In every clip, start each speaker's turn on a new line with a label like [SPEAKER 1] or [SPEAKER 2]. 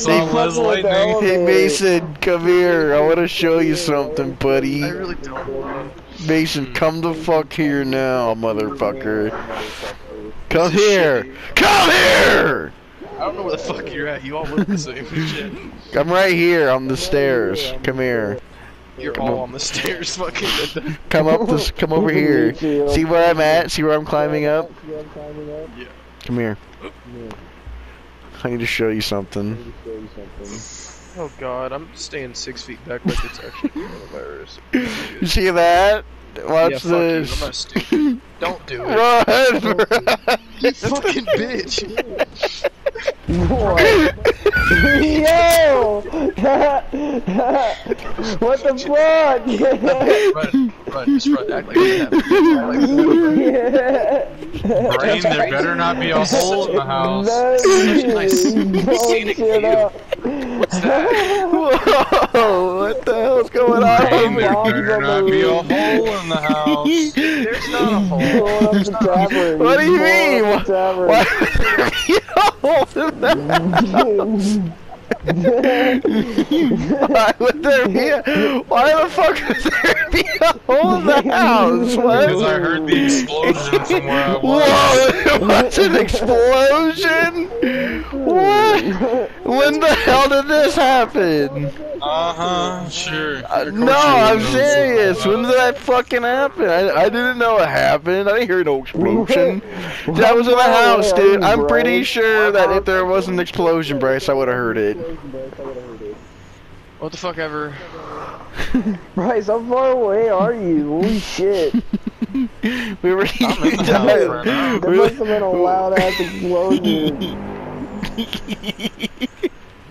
[SPEAKER 1] saw
[SPEAKER 2] fucking
[SPEAKER 1] Lightning.
[SPEAKER 2] Hey. Mason, come here. I want to show you something, buddy.
[SPEAKER 3] I really don't.
[SPEAKER 2] Mason, come the fuck here now, motherfucker. Come here. Come here!
[SPEAKER 3] I don't know where the fuck you're at. You all look the same shit.
[SPEAKER 2] I'm right here on the stairs. Come here.
[SPEAKER 3] You're
[SPEAKER 2] Come
[SPEAKER 3] all
[SPEAKER 2] on.
[SPEAKER 3] on the stairs, fucking.
[SPEAKER 2] Come up this. Come over here. See where I'm at? See where I'm climbing up?
[SPEAKER 3] Yeah.
[SPEAKER 2] Come here. I need to show you something.
[SPEAKER 3] Oh god, I'm staying six feet back like it's actually coronavirus.
[SPEAKER 2] You see that? Watch
[SPEAKER 3] yeah, fuck you. I'm
[SPEAKER 2] this.
[SPEAKER 3] not stupid. Don't do it.
[SPEAKER 2] Run! run.
[SPEAKER 3] You fucking bitch.
[SPEAKER 4] What? Yo! what the fuck?
[SPEAKER 3] Run, run, just run. Act like it happened. Act like it happened.
[SPEAKER 1] Brain, there better not be a hole in the house.
[SPEAKER 3] Nice. Scenic
[SPEAKER 4] up.
[SPEAKER 3] What's that?
[SPEAKER 2] Whoa! What the hell's going on?
[SPEAKER 1] Brain,
[SPEAKER 2] on?
[SPEAKER 1] there better not be a hole in the house.
[SPEAKER 3] There's not a hole.
[SPEAKER 4] Going up the tavern.
[SPEAKER 2] What do you mean?
[SPEAKER 4] up.
[SPEAKER 2] Why would there be a hole in the Why would there be a, Why the fuck would there be a hole in the house?
[SPEAKER 1] Because
[SPEAKER 2] What?
[SPEAKER 1] I heard the explosion from where I was.
[SPEAKER 2] Whoa! What's an explosion? What? When the hell did this happen?
[SPEAKER 1] Uh huh, sure.
[SPEAKER 2] Uh, no, I'm serious. When did that fucking happen? I, I didn't know it happened. I didn't hear no explosion. that was in the house, dude. I'm pretty sure that if there was an explosion, Bryce, I would have heard it.
[SPEAKER 3] What the fuck ever?
[SPEAKER 4] Bryce, how far away are you? Holy shit.
[SPEAKER 2] We were
[SPEAKER 1] I'm in the house right now.
[SPEAKER 4] There must have been a loud ass explosion.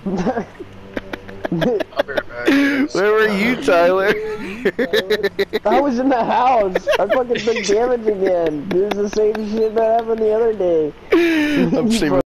[SPEAKER 3] I'll be right back. guys.
[SPEAKER 2] Where were you, Tyler?
[SPEAKER 4] I was in the house. I fucking took damage again. This is the same shit that happened the other day.
[SPEAKER 2] I'm saving